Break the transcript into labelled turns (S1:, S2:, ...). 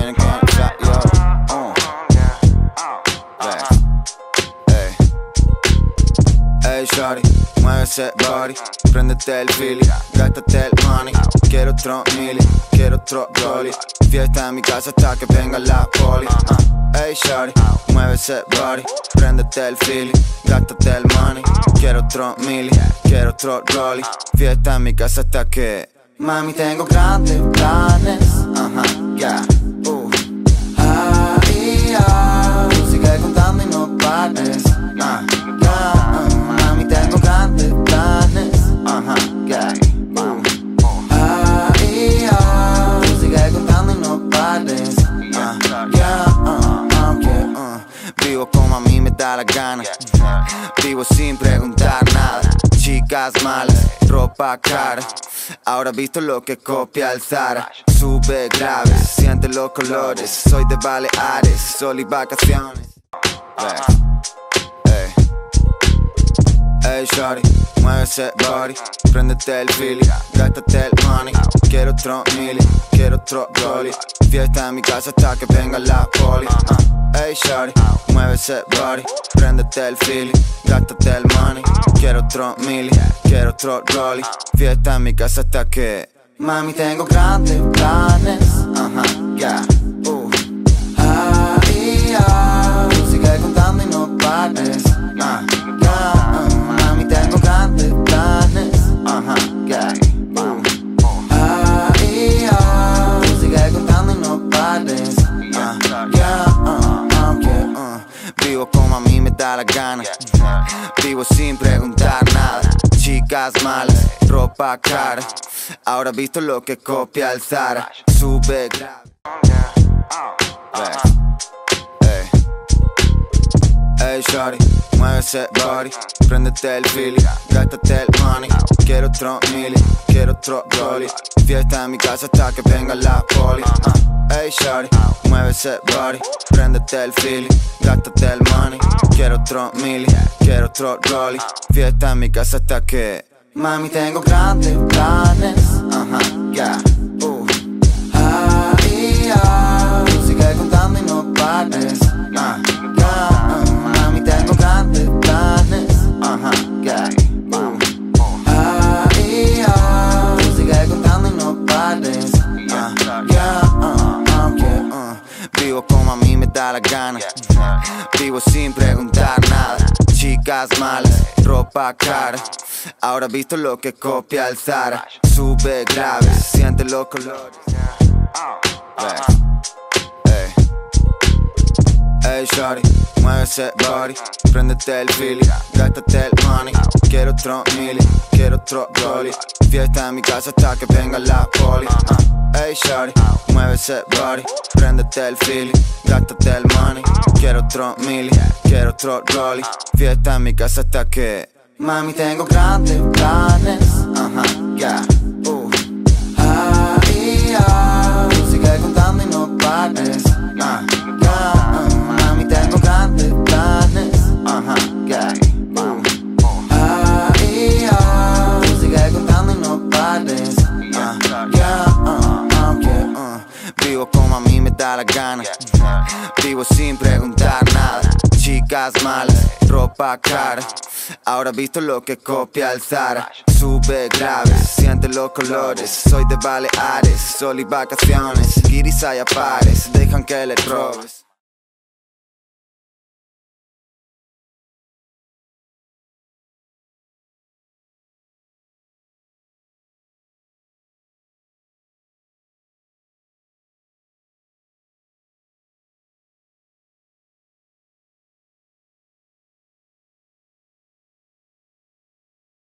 S1: Uh. Ey. Ey, shorty, mueve ese body, préndete el feeling, gástate el money. Quiero otro mili, quiero otro rolly. Fiesta en mi casa hasta que venga la poli. Uh. Ey, shorty, mueve ese body, préndete el feeling, gástate el money. Quiero otro mili, quiero otro rolly. Fiesta en mi casa hasta que. Mami, tengo grandes planes. Ajá. Uh. Me da la gana. Vivo sin preguntar nada. Chicas malas, ropa cara. Ahora visto lo que copia el Zara. Sube grave, siente los colores. Soy de Baleares, sol y vacaciones. Ey. Ey, shorty, mueve ese body, préndete el feeling, gástate el money. Quiero otro mili, quiero otro rolly. Fiesta en mi casa hasta que venga la poli. Uh. Ey, shorty, mueve ese body, préndete el feeling, gástate el money. Quiero otro mili, quiero otro rolly. Fiesta en mi casa hasta que. Mami, tengo grandes planes. Ajá. Uh. Ay, la gana. Vivo sin preguntar nada. Chicas malas, ropa cara. Ahora visto lo que copia el Zara. Sube grave. Ey. Ey, shorty, mueve ese body, préndete el feeling, gástate el money. Quiero otro mili, quiero otro rolly. Fiesta en mi casa hasta que venga la poli. Uh. Ey, shorty, mueve ese body, préndete el feeling, gástate el money. Quiero otro mili, quiero otro rolly. Fiesta en mi casa hasta que. Mami, tengo grandes planes. Ajá. Uh. Ay, da la gana. Vivo sin preguntar nada. Chicas malas, ropa cara. Ahora visto lo que copia el Zara. Sube grave, siente los colores. Ey. Ey, shorty, mueve ese body, préndete el feeling, gástate el money. Quiero otro mili, quiero otro rolly. Fiesta en mi casa hasta que venga la poli. Uh. Ey, shorty, mueve ese body, préndete el feeling, gástate el money. Quiero otro mili, quiero otro rolly. Fiesta en mi casa hasta que. Mami, tengo grandes planes. Ajá. Uh. Ay, la gana. Vivo sin preguntar nada. Chicas malas, ropa cara. Ahora visto lo que copia el Zara. Sube grave, siente los colores. Soy de Baleares, sol y vacaciones. Guiris hay pares, dejan que le robes.